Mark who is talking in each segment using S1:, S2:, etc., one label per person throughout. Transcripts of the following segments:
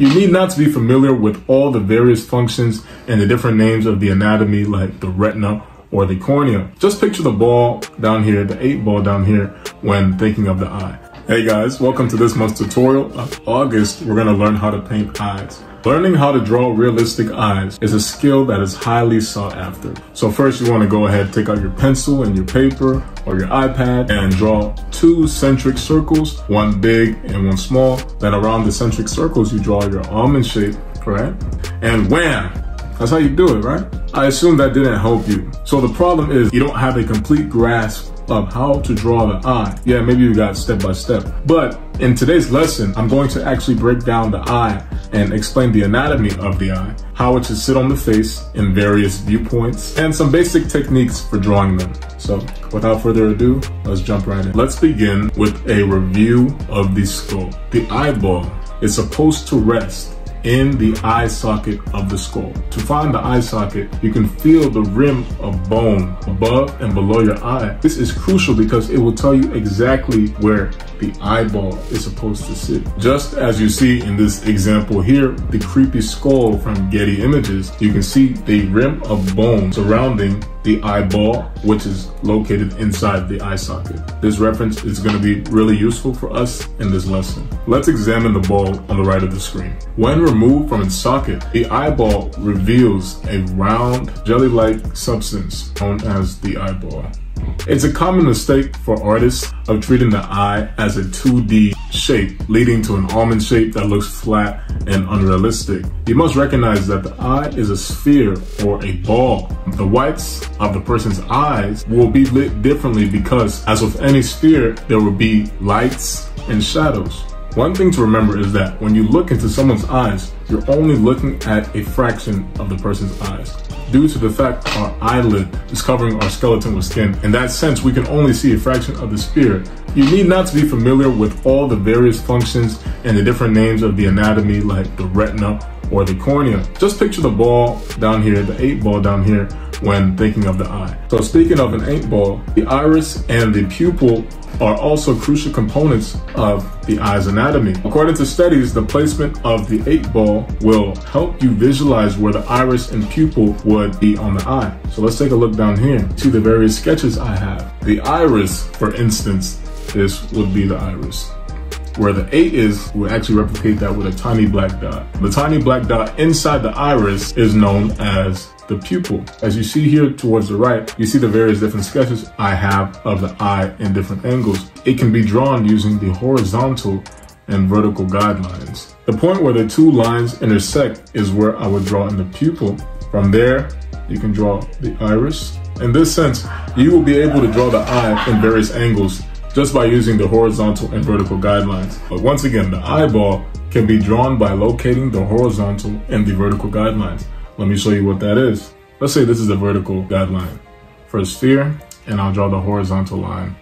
S1: You need not to be familiar with all the various functions and the different names of the anatomy like the retina or the cornea. Just picture the ball down here, the eight ball down here when thinking of the eye. Hey guys, welcome to this month's tutorial. Of August, we're gonna learn how to paint eyes. Learning how to draw realistic eyes is a skill that is highly sought after. So first you want to go ahead, take out your pencil and your paper or your iPad and draw two centric circles, one big and one small. Then around the centric circles, you draw your almond shape, right? And wham! That's how you do it, right? I assume that didn't help you. So the problem is you don't have a complete grasp of how to draw the eye. Yeah, maybe you got step by step. But in today's lesson, I'm going to actually break down the eye and explain the anatomy of the eye, how it should sit on the face in various viewpoints, and some basic techniques for drawing them. So without further ado, let's jump right in. Let's begin with a review of the skull. The eyeball is supposed to rest in the eye socket of the skull. To find the eye socket, you can feel the rim of bone above and below your eye. This is crucial because it will tell you exactly where the eyeball is supposed to sit. Just as you see in this example here, the creepy skull from Getty Images, you can see the rim of bone surrounding the eyeball, which is located inside the eye socket. This reference is going to be really useful for us in this lesson. Let's examine the ball on the right of the screen. When removed from its socket, the eyeball reveals a round, jelly-like substance known as the eyeball. It's a common mistake for artists of treating the eye as a 2D shape, leading to an almond shape that looks flat and unrealistic. You must recognize that the eye is a sphere or a ball. The whites of the person's eyes will be lit differently because, as with any sphere, there will be lights and shadows. One thing to remember is that when you look into someone's eyes, you're only looking at a fraction of the person's eyes. Due to the fact our eyelid is covering our skeleton with skin, in that sense, we can only see a fraction of the sphere. You need not to be familiar with all the various functions and the different names of the anatomy like the retina or the cornea. Just picture the ball down here, the eight ball down here, when thinking of the eye. So speaking of an eight ball, the iris and the pupil are also crucial components of the eye's anatomy. According to studies, the placement of the eight ball will help you visualize where the iris and pupil would be on the eye. So let's take a look down here to the various sketches I have. The iris, for instance, this would be the iris. Where the 8 is, we'll actually replicate that with a tiny black dot. The tiny black dot inside the iris is known as the pupil. As you see here towards the right, you see the various different sketches I have of the eye in different angles. It can be drawn using the horizontal and vertical guidelines. The point where the two lines intersect is where I would draw in the pupil. From there, you can draw the iris. In this sense, you will be able to draw the eye in various angles just by using the horizontal and vertical guidelines. But once again, the eyeball can be drawn by locating the horizontal and the vertical guidelines. Let me show you what that is. Let's say this is a vertical guideline for a sphere, and I'll draw the horizontal line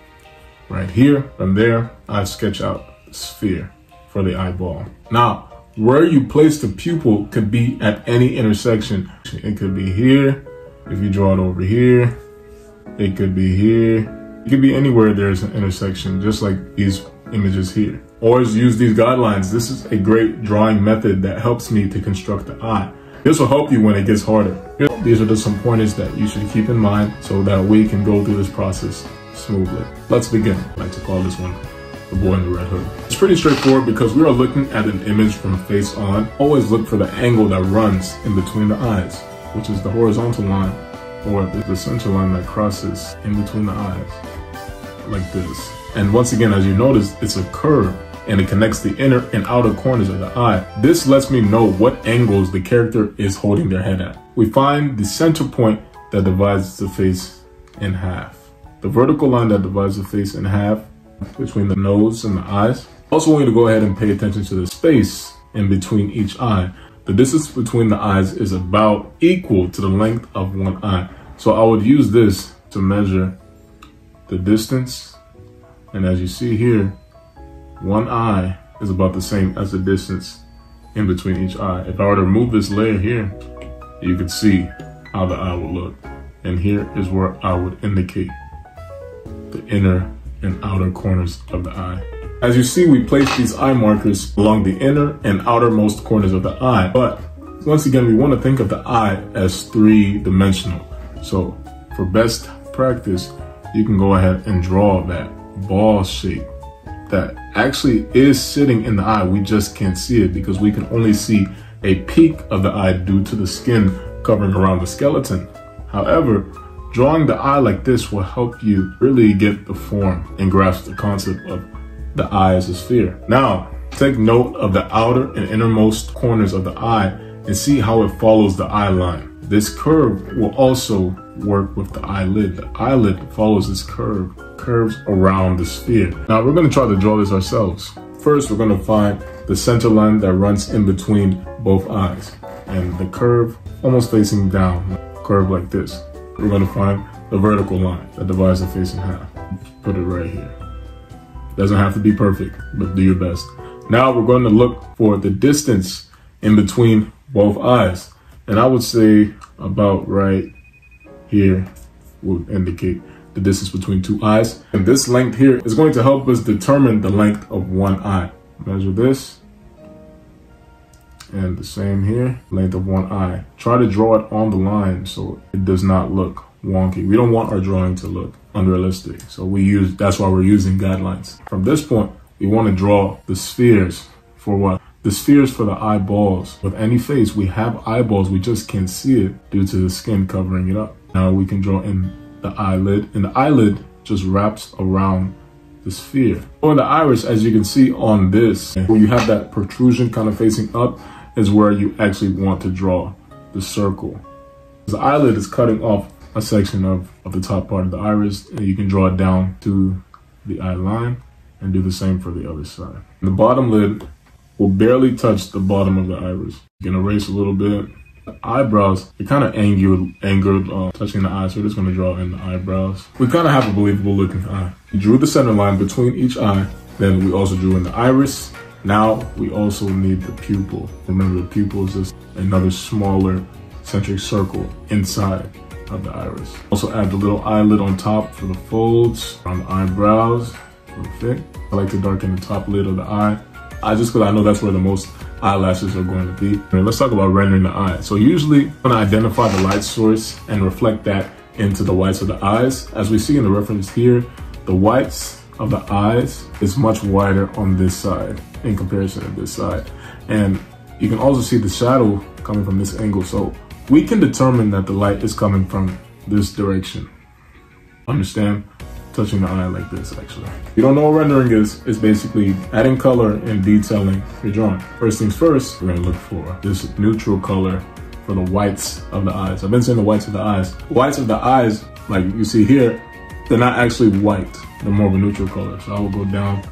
S1: right here. From there, I sketch out sphere for the eyeball. Now, where you place the pupil could be at any intersection. It could be here, if you draw it over here. It could be here. It could be anywhere there's an intersection, just like these images here. Always use these guidelines. This is a great drawing method that helps me to construct the eye. This will help you when it gets harder. These are just some pointers that you should keep in mind so that we can go through this process smoothly. Let's begin. I like to call this one the boy in the red hood. It's pretty straightforward because we are looking at an image from face on. Always look for the angle that runs in between the eyes, which is the horizontal line or the center line that crosses in between the eyes, like this. And once again, as you notice, it's a curve and it connects the inner and outer corners of the eye. This lets me know what angles the character is holding their head at. We find the center point that divides the face in half. The vertical line that divides the face in half between the nose and the eyes. Also want you to go ahead and pay attention to the space in between each eye. The distance between the eyes is about equal to the length of one eye. So I would use this to measure the distance. And as you see here, one eye is about the same as the distance in between each eye. If I were to remove this layer here, you could see how the eye would look. And here is where I would indicate the inner and outer corners of the eye. As you see, we place these eye markers along the inner and outermost corners of the eye. But once again, we want to think of the eye as three-dimensional. So for best practice, you can go ahead and draw that ball shape that actually is sitting in the eye. We just can't see it because we can only see a peak of the eye due to the skin covering around the skeleton. However, drawing the eye like this will help you really get the form and grasp the concept of the eye as a sphere. Now, take note of the outer and innermost corners of the eye and see how it follows the eye line. This curve will also work with the eyelid. The eyelid follows this curve, curves around the sphere. Now we're gonna try to draw this ourselves. First, we're gonna find the center line that runs in between both eyes and the curve almost facing down, curve like this. We're gonna find the vertical line that divides the face in half. Put it right here. Doesn't have to be perfect, but do your best. Now we're going to look for the distance in between both eyes. And I would say about right here would indicate the distance between two eyes. And this length here is going to help us determine the length of one eye. Measure this. And the same here, length of one eye. Try to draw it on the line so it does not look wonky. We don't want our drawing to look unrealistic. So we use, that's why we're using guidelines. From this point, we want to draw the spheres for what? The spheres for the eyeballs. With any face, we have eyeballs, we just can't see it due to the skin covering it up. Now we can draw in the eyelid, and the eyelid just wraps around the sphere. Or the iris, as you can see on this, where you have that protrusion kind of facing up, is where you actually want to draw the circle. The eyelid is cutting off a section of, of the top part of the iris, and you can draw it down to the eye line and do the same for the other side. The bottom lid will barely touch the bottom of the iris. You can erase a little bit. The eyebrows, they kind of angled, uh, touching the eye, so we're just gonna draw in the eyebrows. We kind of have a believable looking eye. We drew the center line between each eye, then we also drew in the iris. Now we also need the pupil. Remember the pupil is just another smaller centric circle inside of the iris. Also add the little eyelid on top for the folds, on the eyebrows, perfect. I like to darken the top lid of the eye I just because I know that's where the most eyelashes are going to be. let's talk about rendering the eye. So usually when gonna identify the light source and reflect that into the whites of the eyes. As we see in the reference here, the whites of the eyes is much wider on this side in comparison to this side. And you can also see the shadow coming from this angle. So we can determine that the light is coming from this direction. Understand? Touching the eye like this actually. If you don't know what rendering is, it's basically adding color and detailing your drawing. First things first, we're gonna look for this neutral color for the whites of the eyes. I've been saying the whites of the eyes. Whites of the eyes, like you see here, they're not actually white. They're more of a neutral color. So I will go down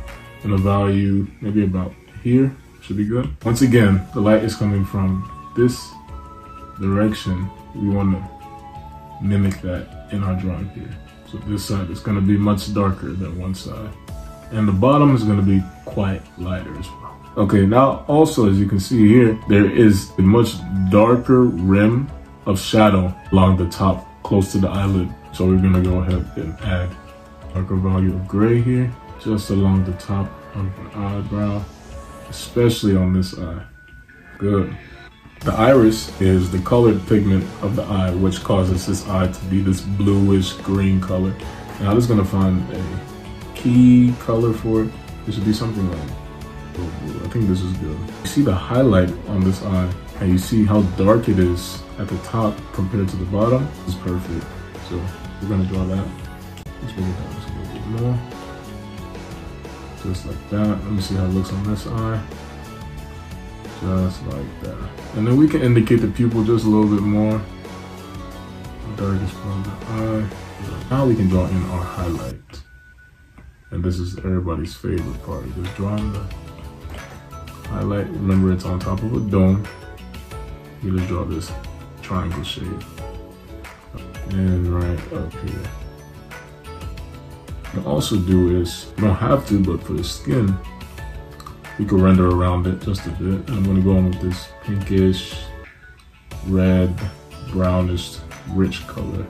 S1: in the value maybe about here, should be good. Once again, the light is coming from this direction. We wanna mimic that in our drawing here. This side is gonna be much darker than one side. And the bottom is gonna be quite lighter as well. Okay, now also as you can see here, there is a much darker rim of shadow along the top close to the eyelid. So we're gonna go ahead and add darker value of gray here, just along the top of the eyebrow, especially on this eye. Good. The iris is the colored pigment of the eye, which causes this eye to be this bluish green color. And I'm just gonna find a key color for it. It should be something like. I think this is good. You see the highlight on this eye, and you see how dark it is at the top compared to the bottom. It's perfect. So we're gonna draw that. Let's make it a little bit more. Just like that. Let me see how it looks on this eye. Just like that. And then we can indicate the pupil just a little bit more. Darkest part of the eye. Now we can draw in our highlight. And this is everybody's favorite part, just drawing the highlight. Remember it's on top of a dome. You just draw this triangle shape. And right up here. What also do is, you don't have to, but for the skin, we could render around it just a bit. I'm gonna go in with this pinkish, red, brownish, rich color.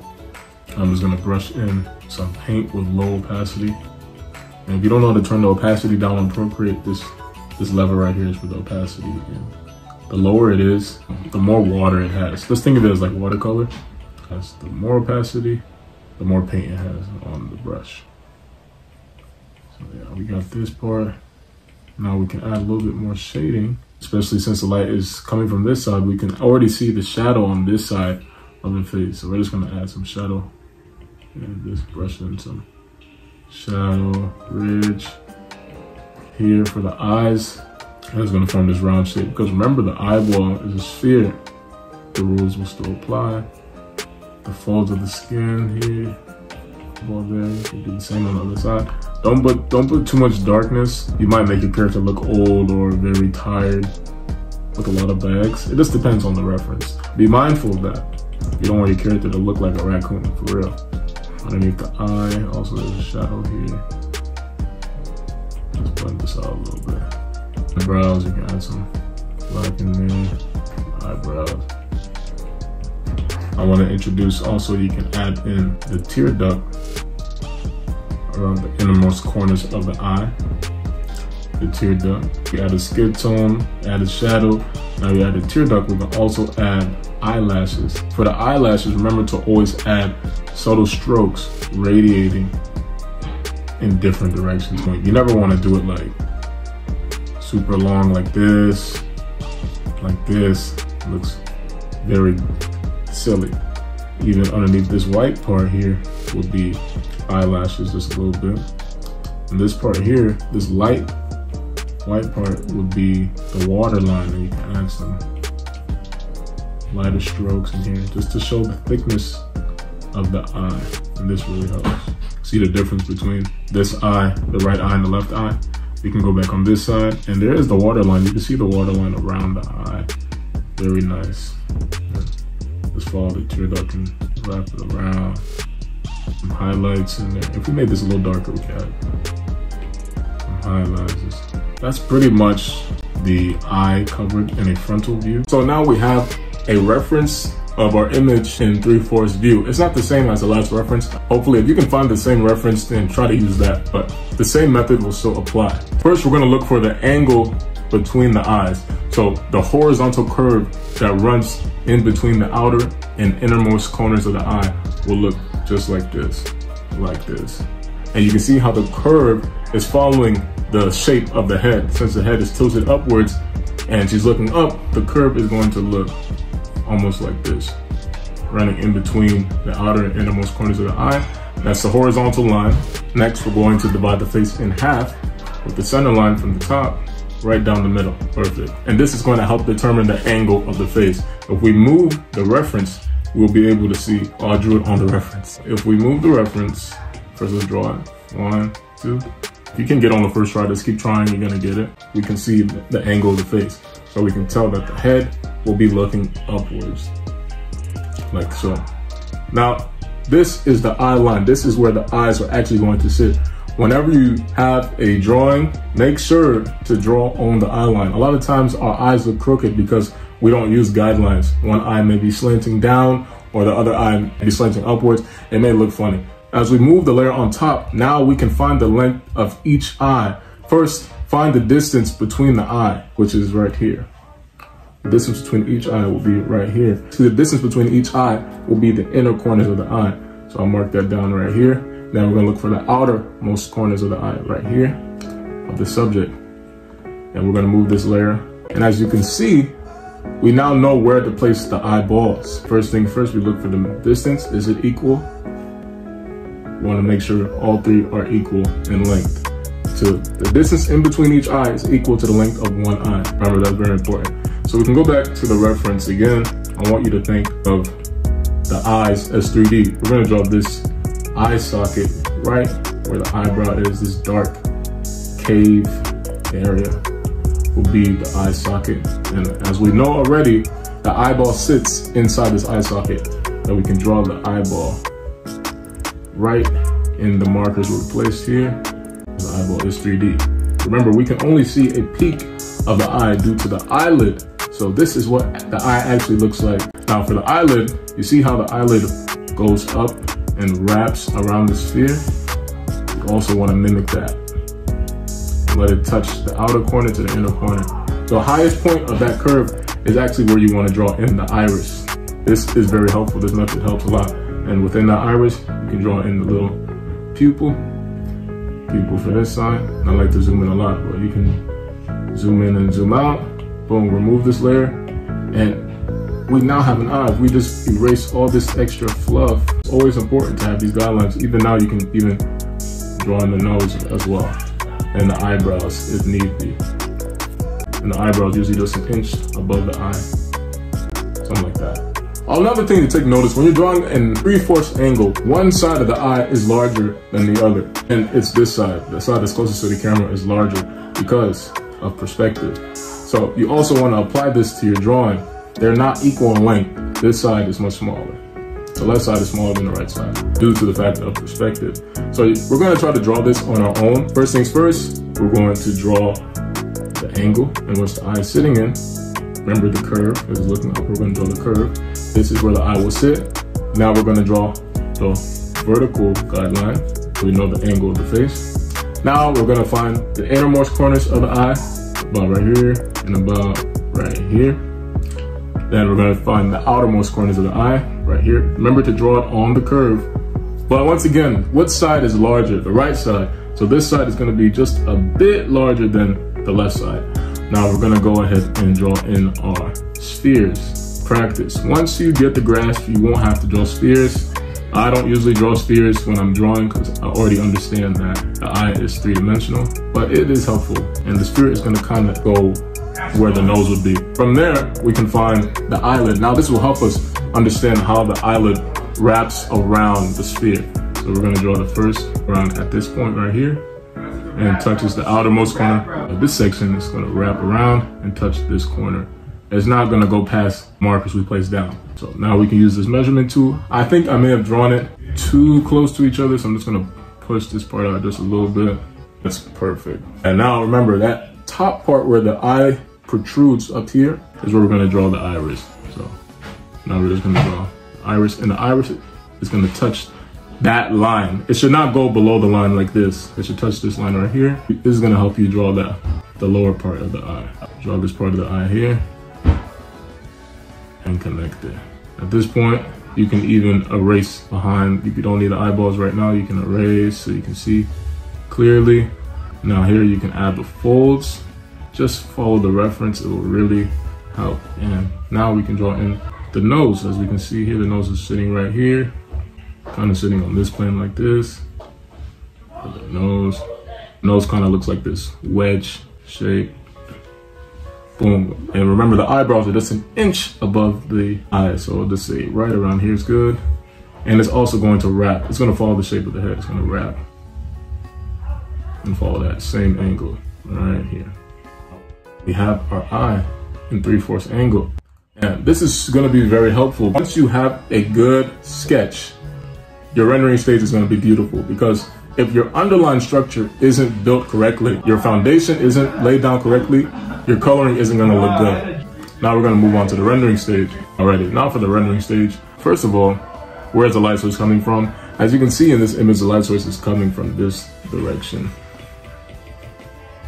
S1: I'm just gonna brush in some paint with low opacity And if you don't know how to turn the opacity down on Procreate, this this lever right here is for the opacity. The lower it is, the more water it has. Let's think of it as like watercolor. That's the more opacity, the more paint it has on the brush. So yeah, we got this part. Now we can add a little bit more shading, especially since the light is coming from this side. We can already see the shadow on this side of the face. So we're just gonna add some shadow and just brush in some shadow, ridge here for the eyes. That's gonna form this round shape because remember the eyeball is a sphere. The rules will still apply. The folds of the skin here, ball there. You can do the same on the other side. Don't put don't put too much darkness. You might make your character look old or very tired with a lot of bags. It just depends on the reference. Be mindful of that. You don't want your character to look like a raccoon for real. Underneath the eye, also there's a shadow here. Just blend this out a little bit. The brows, you can add some black in there. Eyebrows. I want to introduce also you can add in the tear duct around the innermost corners of the eye. The tear duct. We add a skin tone, add a shadow. Now we add a tear duct, we can also add eyelashes. For the eyelashes, remember to always add subtle strokes radiating in different directions. You never want to do it like super long like this, like this. It looks very silly. Even underneath this white part here would be eyelashes just a little bit. And this part here, this light white part would be the waterline and you can add some lighter strokes in here just to show the thickness of the eye. And this really helps. See the difference between this eye, the right eye and the left eye? We can go back on this side and there is the waterline. You can see the waterline around the eye. Very nice. Just follow the tear duct and wrap it around. Some highlights in there. If we made this a little darker, we add some highlights. That's pretty much the eye covered in a frontal view. So now we have a reference of our image in three-fourths view. It's not the same as the last reference. Hopefully, if you can find the same reference, then try to use that, but the same method will still apply. First, we're gonna look for the angle between the eyes. So the horizontal curve that runs in between the outer and innermost corners of the eye will look just like this, like this. And you can see how the curve is following the shape of the head. Since the head is tilted upwards and she's looking up, the curve is going to look almost like this, running in between the outer and innermost corners of the eye. That's the horizontal line. Next, we're going to divide the face in half with the center line from the top right down the middle. Perfect. And this is going to help determine the angle of the face. If we move the reference, we'll be able to see, oh, I drew it on the reference. If we move the reference, first let's draw it. One, two. If you can get on the first try, just keep trying, you're gonna get it. We can see the angle of the face. So we can tell that the head will be looking upwards, like so. Now, this is the eye line. This is where the eyes are actually going to sit. Whenever you have a drawing, make sure to draw on the eye line. A lot of times our eyes look crooked because we don't use guidelines. One eye may be slanting down or the other eye may be slanting upwards. It may look funny. As we move the layer on top, now we can find the length of each eye. First, find the distance between the eye, which is right here. The distance between each eye will be right here. So the distance between each eye will be the inner corners of the eye. So I'll mark that down right here. Then we're gonna look for the outermost corners of the eye right here of the subject. And we're gonna move this layer. And as you can see, we now know where to place the eyeballs. First thing first, we look for the distance. Is it equal? We wanna make sure all three are equal in length. So the distance in between each eye is equal to the length of one eye. Remember, that's very important. So we can go back to the reference again. I want you to think of the eyes as 3D. We're gonna draw this eye socket right where the eyebrow is, this dark cave area will be the eye socket. And as we know already, the eyeball sits inside this eye socket. And we can draw the eyeball right in the markers we placed here. The eyeball is 3D. Remember, we can only see a peak of the eye due to the eyelid so this is what the eye actually looks like. Now for the eyelid, you see how the eyelid goes up and wraps around the sphere? You also want to mimic that. Let it touch the outer corner to the inner corner. The highest point of that curve is actually where you want to draw in the iris. This is very helpful. This method helps a lot. And within the iris, you can draw in the little pupil, pupil for this side. I like to zoom in a lot, but you can zoom in and zoom out. Boom, remove this layer. And we now have an eye. We just erase all this extra fluff. It's always important to have these guidelines. Even now, you can even draw in the nose as well. And the eyebrows if need be. And the eyebrows usually just an inch above the eye. Something like that. Another thing to take notice, when you're drawing in three-fourths angle, one side of the eye is larger than the other. And it's this side, the side that's closest to the camera is larger because of perspective. So you also want to apply this to your drawing. They're not equal in length. This side is much smaller. The left side is smaller than the right side due to the fact of perspective. So we're going to try to draw this on our own. First things first, we're going to draw the angle in which the eye is sitting in. Remember the curve is looking up, we're going to draw the curve. This is where the eye will sit. Now we're gonna draw the vertical guideline. So we know the angle of the face. Now we're gonna find the innermost corners of the eye, about right here and about right here. Then we're gonna find the outermost corners of the eye, right here. Remember to draw it on the curve. But once again, what side is larger? The right side. So this side is gonna be just a bit larger than the left side. Now we're gonna go ahead and draw in our spheres practice. Once you get the grasp, you won't have to draw spheres. I don't usually draw spheres when I'm drawing because I already understand that the eye is three-dimensional, but it is helpful. And the sphere is gonna kind of go where the nose would be. From there, we can find the eyelid. Now this will help us understand how the eyelid wraps around the sphere. So we're gonna draw the first around at this point right here and touches the outermost corner. This section is gonna wrap around and touch this corner it's not gonna go past markers we place down. So now we can use this measurement tool. I think I may have drawn it too close to each other, so I'm just gonna push this part out just a little bit. That's perfect. And now remember that top part where the eye protrudes up here is where we're gonna draw the iris. So now we're just gonna draw iris, and the iris is gonna touch that line. It should not go below the line like this. It should touch this line right here. This is gonna help you draw that, the lower part of the eye. Draw this part of the eye here and connect it. At this point, you can even erase behind. If you don't need the eyeballs right now, you can erase so you can see clearly. Now here you can add the folds. Just follow the reference, it will really help. And now we can draw in the nose. As we can see here, the nose is sitting right here, kind of sitting on this plane like this. The nose, nose kind of looks like this wedge shape. Boom. And remember the eyebrows are just an inch above the eye. So just say right around here is good. And it's also going to wrap. It's going to follow the shape of the head. It's going to wrap and follow that same angle right here. We have our eye in three-fourths angle. And this is going to be very helpful. Once you have a good sketch, your rendering stage is going to be beautiful because if your underlying structure isn't built correctly, your foundation isn't laid down correctly, your coloring isn't gonna look good. Now we're gonna move on to the rendering stage. Alrighty, now for the rendering stage. First of all, where's the light source coming from? As you can see in this image, the light source is coming from this direction.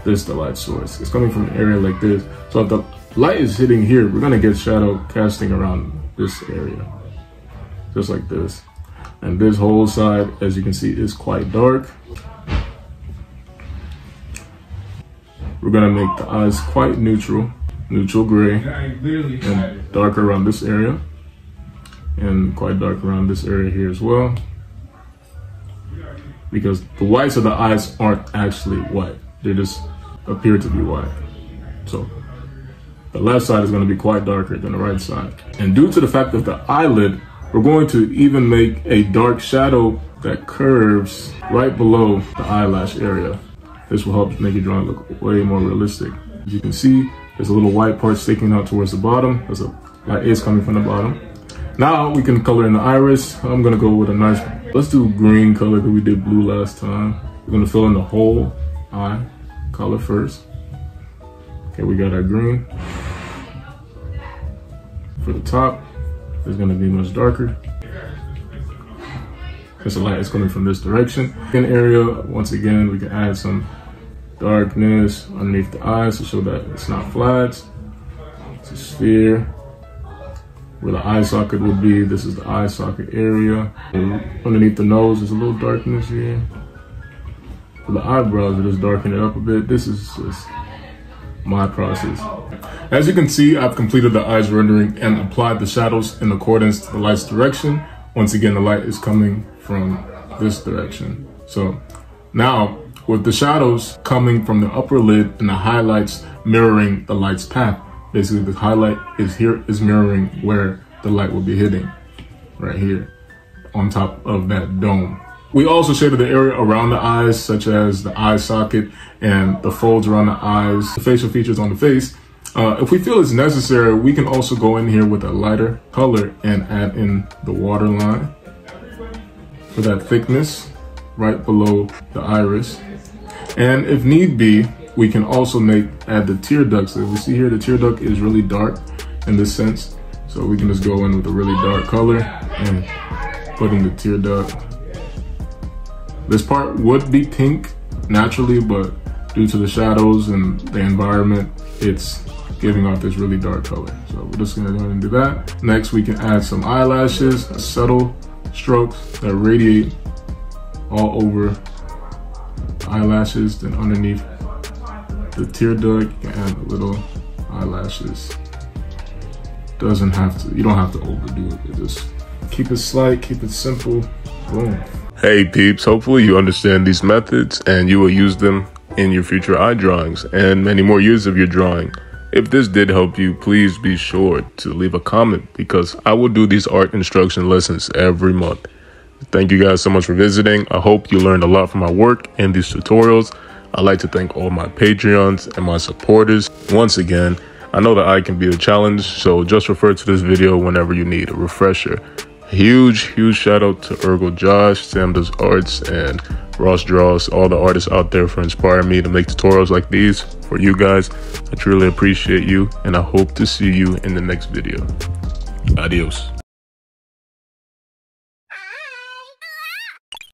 S1: This the light source. It's coming from an area like this. So if the light is hitting here, we're gonna get shadow casting around this area. Just like this. And this whole side, as you can see, is quite dark. We're gonna make the eyes quite neutral, neutral gray, and darker around this area, and quite dark around this area here as well. Because the whites of the eyes aren't actually white. they're just appear to be white. So the left side is gonna be quite darker than the right side. And due to the fact that the eyelid we're going to even make a dark shadow that curves right below the eyelash area. This will help make your drawing look way more realistic. As you can see, there's a little white part sticking out towards the bottom. There's a light is coming from the bottom. Now we can color in the iris. I'm gonna go with a nice, let's do green color because we did blue last time. We're gonna fill in the whole eye color first. Okay, we got our green. For the top, it's gonna be much darker because the light is coming from this direction. In area, once again, we can add some darkness underneath the eyes to show that it's not flat. It's a sphere. Where the eye socket would be, this is the eye socket area. And underneath the nose, there's a little darkness here. For the eyebrows, just darken it up a bit. This is just my process. As you can see, I've completed the eyes rendering and applied the shadows in accordance to the light's direction. Once again, the light is coming from this direction. So now with the shadows coming from the upper lid and the highlights mirroring the light's path. Basically the highlight is here is mirroring where the light will be hitting right here on top of that dome. We also shaded the area around the eyes, such as the eye socket and the folds around the eyes, the facial features on the face. Uh, if we feel it's necessary, we can also go in here with a lighter color and add in the waterline for that thickness right below the iris. And if need be, we can also make add the tear ducts. So we see here, the tear duct is really dark in this sense. So we can just go in with a really dark color and put in the tear duct. This part would be pink naturally, but due to the shadows and the environment, it's giving off this really dark color. So we're just gonna go ahead and do that. Next, we can add some eyelashes, subtle strokes that radiate all over eyelashes, then underneath the tear duct, you can add little eyelashes. Doesn't have to, you don't have to overdo it. Just keep it slight, keep it simple, boom.
S2: Hey peeps, hopefully you understand these methods and you will use them in your future eye drawings and many more years of your drawing. If this did help you, please be sure to leave a comment because I will do these art instruction lessons every month. Thank you guys so much for visiting. I hope you learned a lot from my work and these tutorials. I'd like to thank all my Patreons and my supporters. Once again, I know that I can be a challenge, so just refer to this video whenever you need a refresher. Huge, huge shout out to Ergo Josh, Sam Does Arts, and Ross Draws, all the artists out there for inspiring me to make tutorials like these for you guys. I truly appreciate you, and I hope to see you in the next video. Adios.